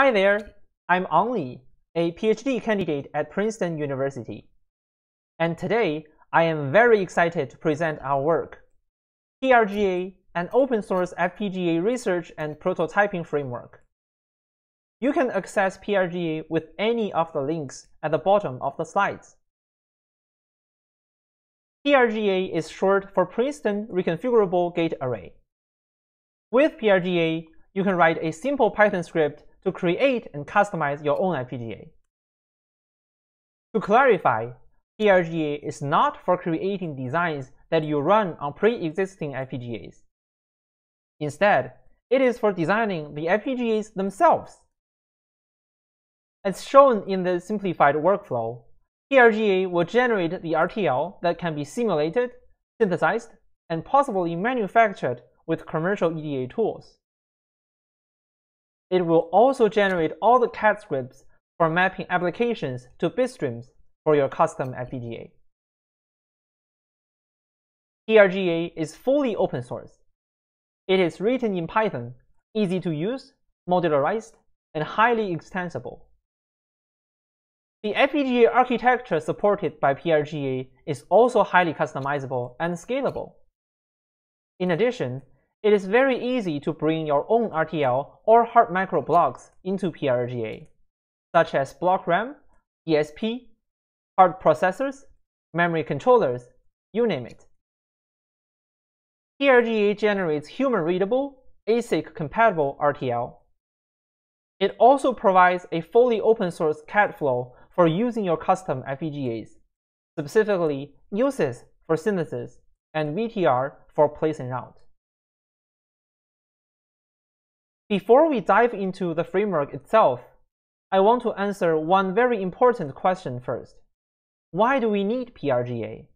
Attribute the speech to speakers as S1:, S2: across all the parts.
S1: Hi there, I'm Ang Li, a PhD candidate at Princeton University. And today, I am very excited to present our work, PRGA, an open source FPGA research and prototyping framework. You can access PRGA with any of the links at the bottom of the slides. PRGA is short for Princeton Reconfigurable Gate Array. With PRGA, you can write a simple Python script to create and customize your own FPGA. To clarify, PRGA is not for creating designs that you run on pre-existing FPGAs. Instead, it is for designing the FPGAs themselves. As shown in the simplified workflow, PRGA will generate the RTL that can be simulated, synthesized, and possibly manufactured with commercial EDA tools. It will also generate all the CAD scripts for mapping applications to bitstreams for your custom FPGA. PRGA is fully open source. It is written in Python, easy to use, modularized, and highly extensible. The FPGA architecture supported by PRGA is also highly customizable and scalable. In addition, it is very easy to bring your own RTL or hard micro blocks into PRGA, such as block RAM, DSP, hard processors, memory controllers, you name it. PRGA generates human-readable, ASIC-compatible RTL. It also provides a fully open-source CAD flow for using your custom FPGAs, specifically Yosys for synthesis and VTR for place and route. Before we dive into the framework itself, I want to answer one very important question first. Why do we need PRGA?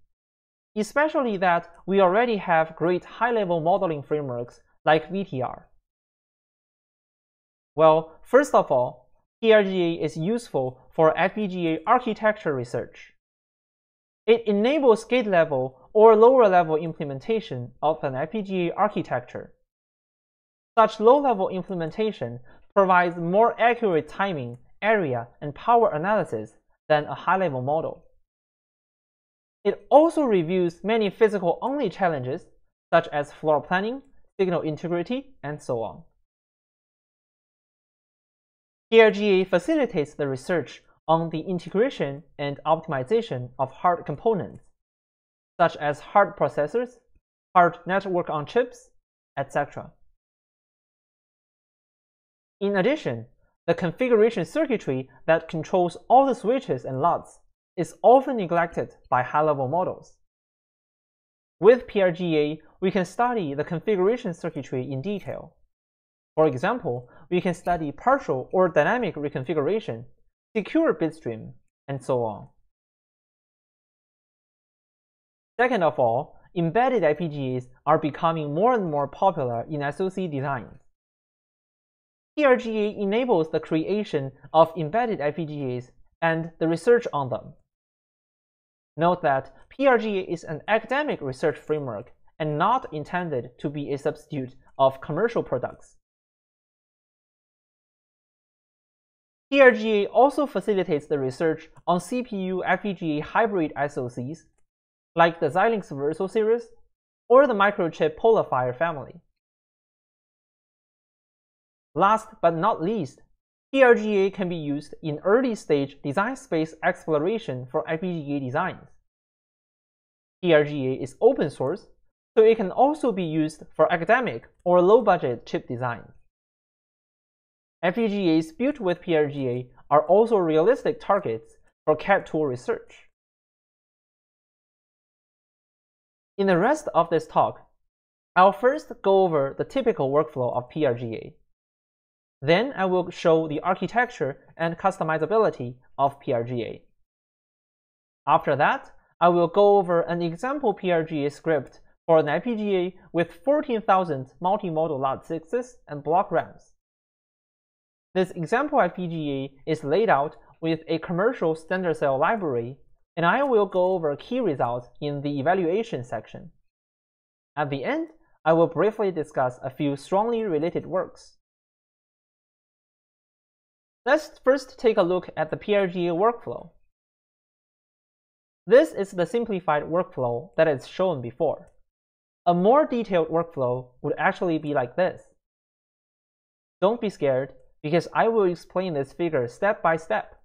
S1: Especially that we already have great high-level modeling frameworks like VTR. Well, first of all, PRGA is useful for FPGA architecture research. It enables gate-level or lower-level implementation of an FPGA architecture. Such low-level implementation provides more accurate timing, area, and power analysis than a high-level model. It also reviews many physical-only challenges, such as floor planning, signal integrity, and so on. PRGA facilitates the research on the integration and optimization of hard components, such as hard processors, hard network on chips, etc. In addition, the configuration circuitry that controls all the switches and LUTs is often neglected by high-level models. With PRGA, we can study the configuration circuitry in detail. For example, we can study partial or dynamic reconfiguration, secure bitstream, and so on. Second of all, embedded FPGAs are becoming more and more popular in SoC designs. PRGA enables the creation of embedded FPGAs and the research on them. Note that PRGA is an academic research framework and not intended to be a substitute of commercial products. PRGA also facilitates the research on CPU FPGA hybrid SoCs, like the Xilinx Versal series or the Microchip PolarFire family. Last but not least, PRGA can be used in early-stage design space exploration for FPGA designs. PRGA is open source, so it can also be used for academic or low-budget chip designs. FPGAs built with PRGA are also realistic targets for CAD tool research. In the rest of this talk, I'll first go over the typical workflow of PRGA. Then I will show the architecture and customizability of PRGA. After that, I will go over an example PRGA script for an FPGA with 14,000 multi-modal LUT6s and block RAMs. This example FPGA is laid out with a commercial standard cell library, and I will go over key results in the evaluation section. At the end, I will briefly discuss a few strongly related works. Let's first take a look at the PRGA workflow. This is the simplified workflow that is shown before. A more detailed workflow would actually be like this. Don't be scared, because I will explain this figure step by step.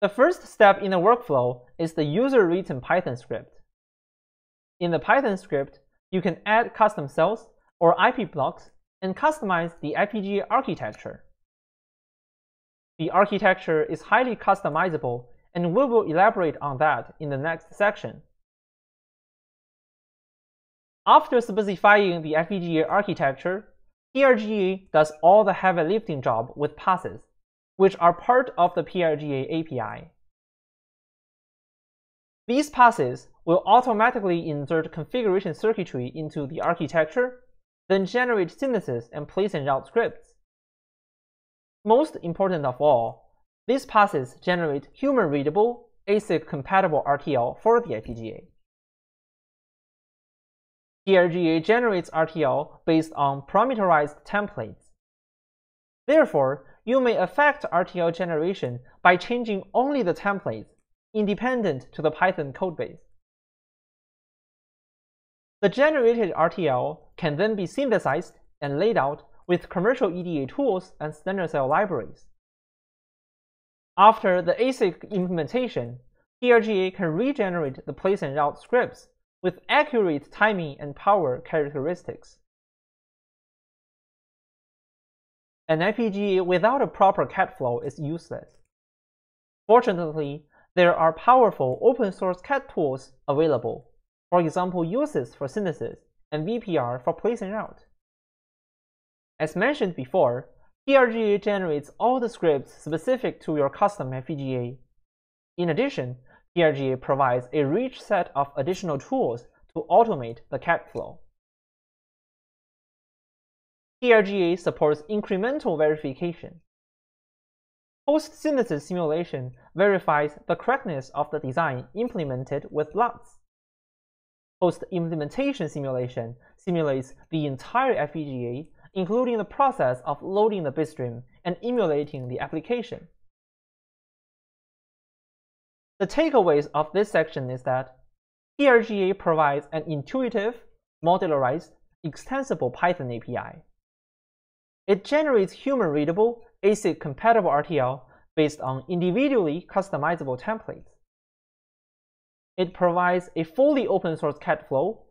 S1: The first step in the workflow is the user-written Python script. In the Python script, you can add custom cells or IP blocks and customize the FPGA architecture. The architecture is highly customizable, and we will elaborate on that in the next section. After specifying the FPGA architecture, PRGA does all the heavy lifting job with passes, which are part of the PRGA API. These passes will automatically insert configuration circuitry into the architecture then generate synthesis and place and route scripts. Most important of all, these passes generate human-readable, ASIC-compatible RTL for the FPGA. PRGA generates RTL based on parameterized templates. Therefore, you may affect RTL generation by changing only the templates, independent to the Python codebase. The generated RTL can then be synthesized and laid out with commercial EDA tools and standard cell libraries. After the ASIC implementation, PRGA can regenerate the place and route scripts with accurate timing and power characteristics. An FPGA without a proper CAD flow is useless. Fortunately, there are powerful open source CAD tools available for example, Yosys for synthesis and VPR for place and route. As mentioned before, PRGA generates all the scripts specific to your custom FPGA. In addition, PRGA provides a rich set of additional tools to automate the CAD flow. PRGA supports incremental verification. Post-synthesis simulation verifies the correctness of the design implemented with LUTs. Post-implementation simulation simulates the entire FPGA, including the process of loading the bitstream and emulating the application. The takeaways of this section is that PRGA provides an intuitive, modularized, extensible Python API. It generates human-readable, ASIC-compatible RTL based on individually customizable templates. It provides a fully open source CAD flow,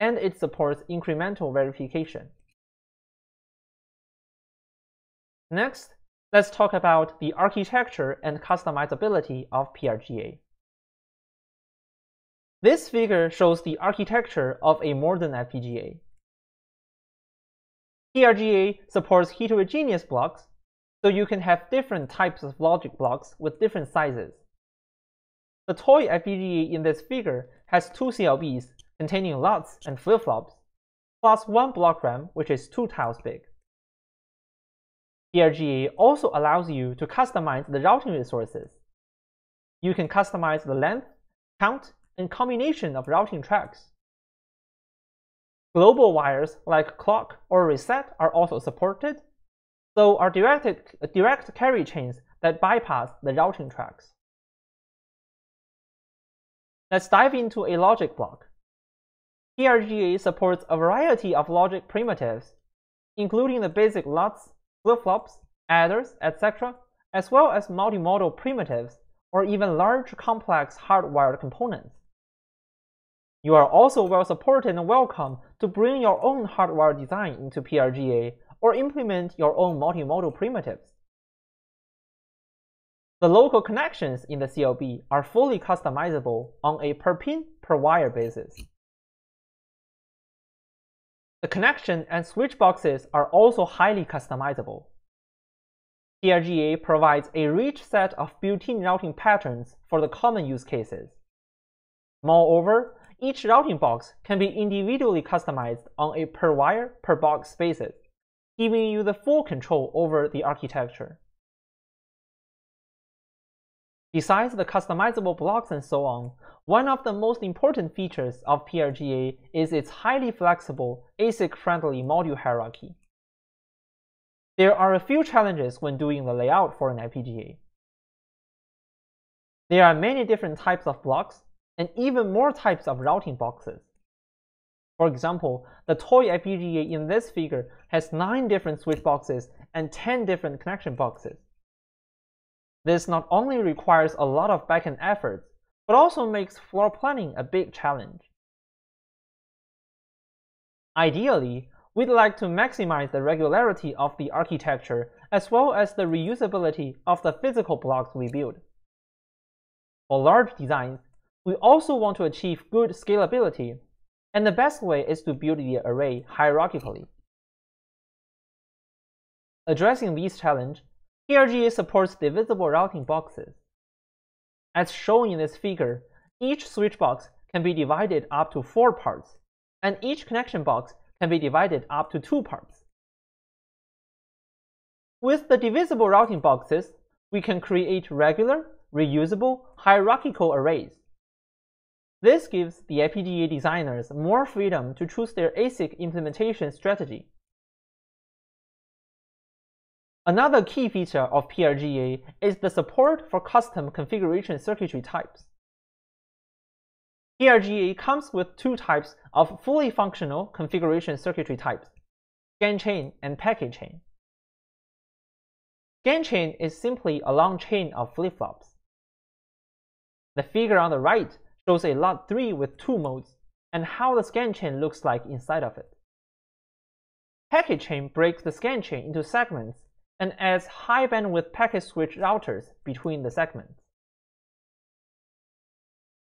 S1: and it supports incremental verification. Next, let's talk about the architecture and customizability of PRGA. This figure shows the architecture of a modern FPGA. PRGA supports heterogeneous blocks, so you can have different types of logic blocks with different sizes. The toy FPGA in this figure has two CLBs containing LUTs and flip-flops, plus one block RAM which is two tiles big. PRGA also allows you to customize the routing resources. You can customize the length, count, and combination of routing tracks. Global wires like clock or reset are also supported, so are directed, direct carry chains that bypass the routing tracks. Let's dive into a logic block. PRGA supports a variety of logic primitives, including the basic LUTs, flip-flops, adders, etc., as well as multimodal primitives or even large complex hardwired components. You are also well supported and welcome to bring your own hardware design into PRGA or implement your own multimodal primitives. The local connections in the CLB are fully customizable on a per pin per wire basis. The connection and switch boxes are also highly customizable. PRGA provides a rich set of built-in routing patterns for the common use cases. Moreover, each routing box can be individually customized on a per wire per box basis, giving you the full control over the architecture. Besides the customizable blocks and so on, one of the most important features of PRGA is its highly flexible, ASIC-friendly module hierarchy. there are a few challenges when doing the layout for an FPGA. There are many different types of blocks and even more types of routing boxes. For example, the toy FPGA in this figure has 9 different switch boxes and 10 different connection boxes. This not only requires a lot of backend efforts, but also makes floor planning a big challenge. Ideally, we'd like to maximize the regularity of the architecture as well as the reusability of the physical blocks we build. For large designs, we also want to achieve good scalability, and the best way is to build the array hierarchically. Addressing this challenge, PRGA supports divisible routing boxes. As shown in this figure, each switch box can be divided up to four parts, and each connection box can be divided up to two parts. With the divisible routing boxes, we can create regular, reusable, hierarchical arrays. This gives the FPGA designers more freedom to choose their ASIC implementation strategy. Another key feature of PRGA is the support for custom configuration circuitry types. PRGA comes with two types of fully functional configuration circuitry types, scan chain and packet chain. Scan chain is simply a long chain of flip-flops. The figure on the right shows a LUT3 with two modes and how the scan chain looks like inside of it. Packet chain breaks the scan chain into segments and adds high bandwidth packet switch routers between the segments.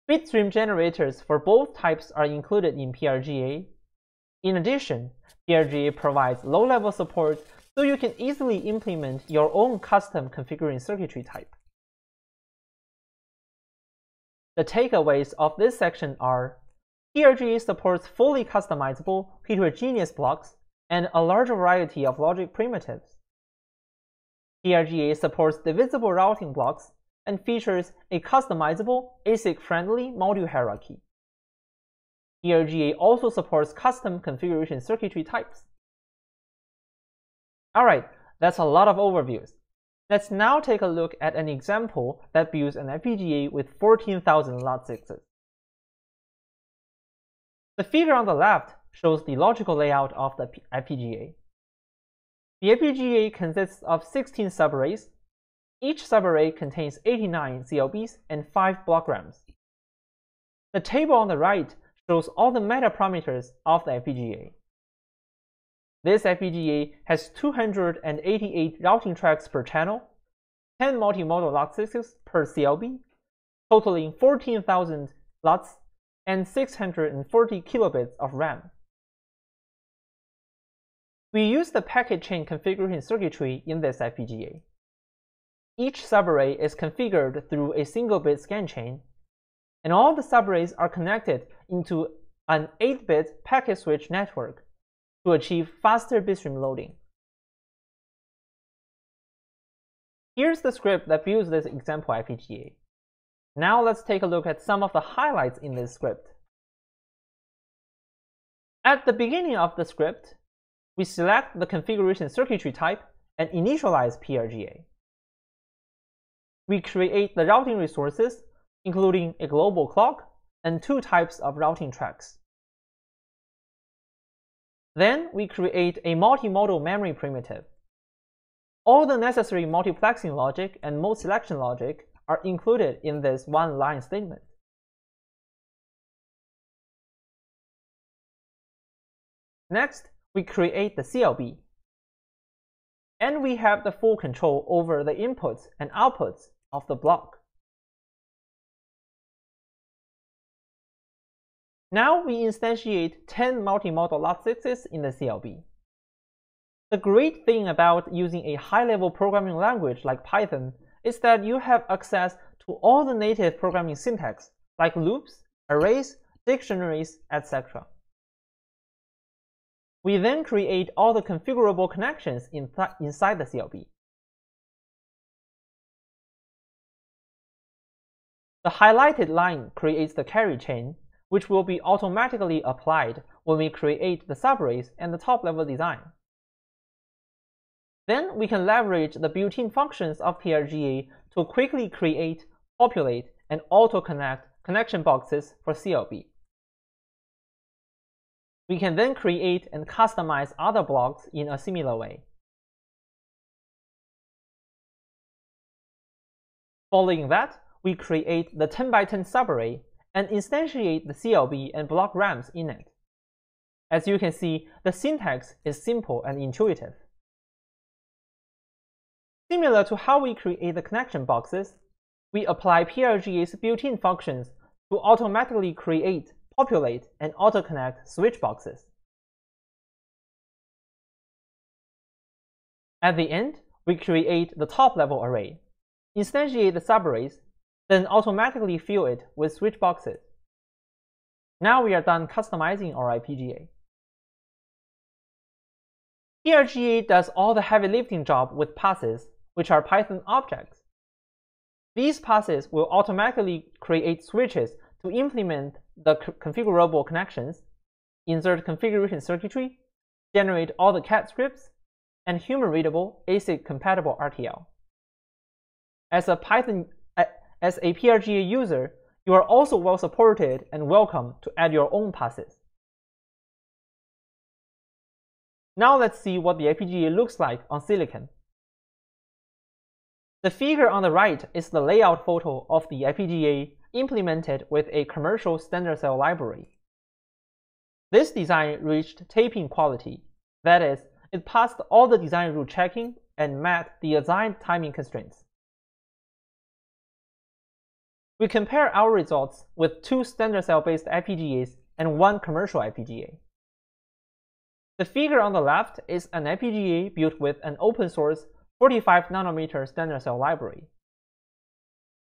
S1: Bitstream generators for both types are included in PRGA. In addition, PRGA provides low-level support so you can easily implement your own custom configuring circuitry type. The takeaways of this section are PRGA supports fully customizable heterogeneous blocks and a large variety of logic primitives. PRGA supports divisible routing blocks and features a customizable ASIC-friendly module hierarchy. PRGA also supports custom configuration circuitry types. Alright, that's a lot of overviews. Let's now take a look at an example that builds an FPGA with 14,000 LUT6s. The figure on the left shows the logical layout of the FPGA. The FPGA consists of 16 subarrays each subarray contains 89 CLBs and 5 block RAMs. The table on the right shows all the meta parameters of the FPGA. This FPGA has 288 routing tracks per channel, 10 multimodal LUT6s per CLB, totaling 14,000 LUTs and 640 kilobits of RAM. We use the packet chain configuration circuitry in this FPGA. Each subarray is configured through a single-bit scan chain, and all the subarrays are connected into an 8-bit packet switch network to achieve faster bitstream loading. Here's the script that builds this example FPGA. Now let's take a look at some of the highlights in this script. At the beginning of the script, we select the configuration circuitry type and initialize PRGA we create the routing resources, including a global clock and two types of routing tracks. Then we create a multimodal memory primitive. All the necessary multiplexing logic and mode selection logic are included in this one-line statement. Next, we create the CLB. And we have the full control over the inputs and outputs of the block. Now we instantiate 10 multimodal LUT6s in the CLB. The great thing about using a high-level programming language like Python is that you have access to all the native programming syntax like loops, arrays, dictionaries, etc. We then create all the configurable connections inside the CLB. The highlighted line creates the carry chain, which will be automatically applied when we create the subarrays and the top-level design. Then we can leverage the built-in functions of PRGA to quickly create, populate, and auto-connect connection boxes for CLB. We can then create and customize other blocks in a similar way. Following that, we create the 10 by 10 subarray and instantiate the CLB and block RAMs in it. As you can see, the syntax is simple and intuitive. Similar to how we create the connection boxes, we apply PRGA's built-in functions to automatically create, populate, and auto-connect switch boxes. At the end, we create the top-level array, instantiate the subarrays, then automatically fill it with switch boxes. Now we are done customizing our FPGA. PRGA does all the heavy lifting job with passes, which are Python objects. These passes will automatically create switches to implement the configurable connections, insert configuration circuitry, generate all the CAD scripts, and human-readable ASIC-compatible RTL. As a Python, as a PRGA user, you are also well supported and welcome to add your own passes. Now let's see what the FPGA looks like on silicon. The figure on the right is the layout photo of the FPGA implemented with a commercial standard cell library. This design reached taping quality, that is, it passed all the design rule checking and met the assigned timing constraints. We compare our results with two standard cell-based FPGAs and one commercial FPGA. The figure on the left is an FPGA built with an open source 45 nanometer standard cell library.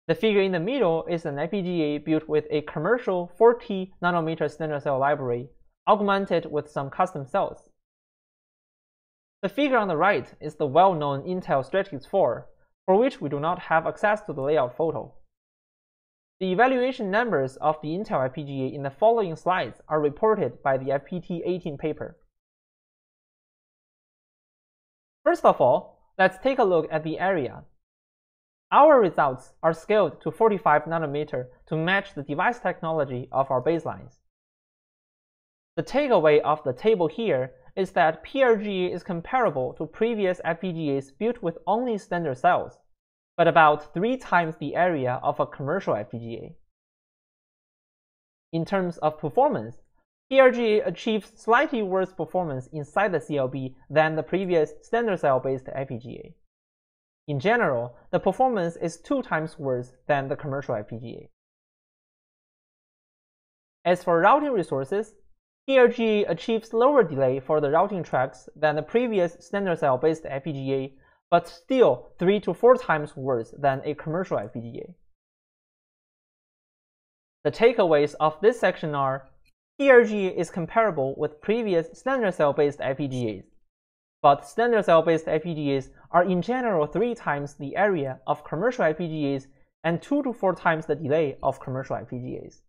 S1: The figure in the middle is an FPGA built with a commercial 40 nanometer standard cell library, augmented with some custom cells. The figure on the right is the well-known Intel Stratix 4, for which we do not have access to the layout photo. The evaluation numbers of the Intel FPGA in the following slides are reported by the FPT18 paper. First of all, Let's take a look at the area. Our results are scaled to 45 nanometer to match the device technology of our baselines. The takeaway of the table here is that PRGA is comparable to previous FPGAs built with only standard cells, but about three times the area of a commercial FPGA. In terms of performance, PRGA achieves slightly worse performance inside the CLB than the previous standard cell-based FPGA. In general, the performance is two times worse than the commercial FPGA. As for routing resources, PRGA achieves lower delay for the routing tracks than the previous standard cell-based FPGA, but still 3 to 4 times worse than a commercial FPGA. The takeaways of this section are PRGA is comparable with previous standard cell-based FPGAs, but standard cell-based FPGAs are in general three times the area of commercial FPGAs and two to four times the delay of commercial FPGAs.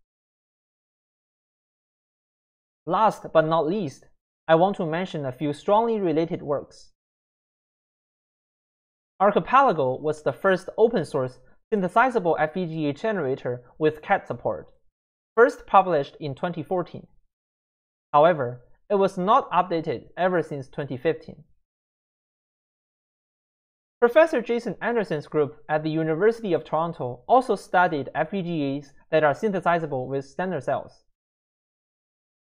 S1: Last but not least, I want to mention a few strongly related works. Archipelago was the first open source synthesizable FPGA generator with CAD support first published in 2014. However, it was not updated ever since 2015. Professor Jason Anderson's group at the University of Toronto also studied FPGAs that are synthesizable with standard cells.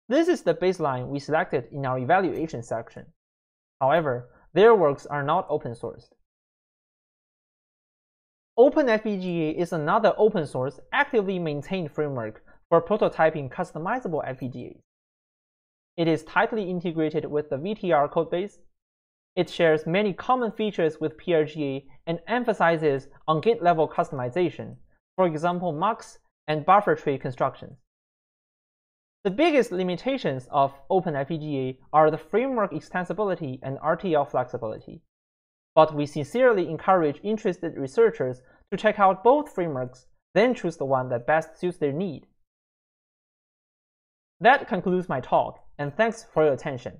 S1: This is the baseline we selected in our evaluation section. However, their works are not open sourced. OpenFPGA is another open source, actively maintained framework for prototyping customizable FPGAs. It is tightly integrated with the VTR codebase. It shares many common features with PRGA and emphasizes on gate level customization, for example mux and buffer tree constructions. The biggest limitations of OpenFPGA are the framework extensibility and RTL flexibility. But we sincerely encourage interested researchers to check out both frameworks, then choose the one that best suits their need. That concludes my talk, and thanks for your attention.